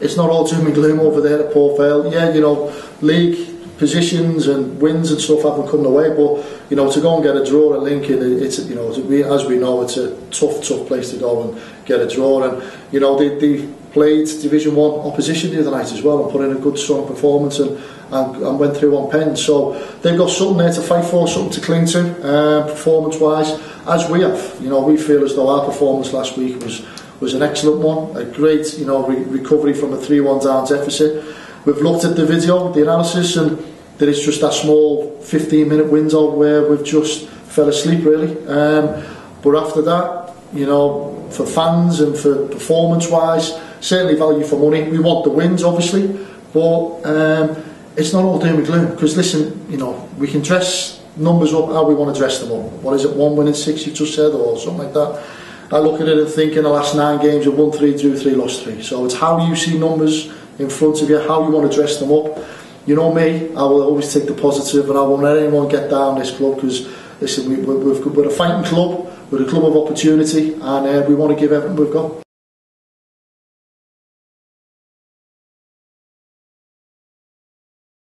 it's not all doom and gloom over there at Paul Vale. Yeah, you know, league positions and wins and stuff haven't come the way. But you know, to go and get a draw at Lincoln, it's you know, as we know, it's a tough, tough place to go and get a draw. And you know, they, they played Division One opposition the other night as well and put in a good, strong performance and, and, and went through on pen. So they've got something there to fight for, something to cling to, uh, performance-wise, as we have. You know, we feel as though our performance last week was was an excellent one, a great, you know, re recovery from a 3-1 down deficit. We've looked at the video, the analysis, and there is just that small 15 minute window where we've just fell asleep really. Um, but after that, you know, for fans and for performance wise, certainly value for money. We want the wins, obviously, but um, it's not all doom and gloom because listen, you know, we can dress numbers up how we want to dress them up. What is it, one win in six, you just said, or something like that. I look at it and think in the last nine games, I've won three, drew three, lost three. So it's how you see numbers in front of you, how you want to dress them up. You know me, I will always take the positive and I won't let anyone get down this club because listen, we, we've, we're a fighting club, we're a club of opportunity and uh, we want to give everything we've got.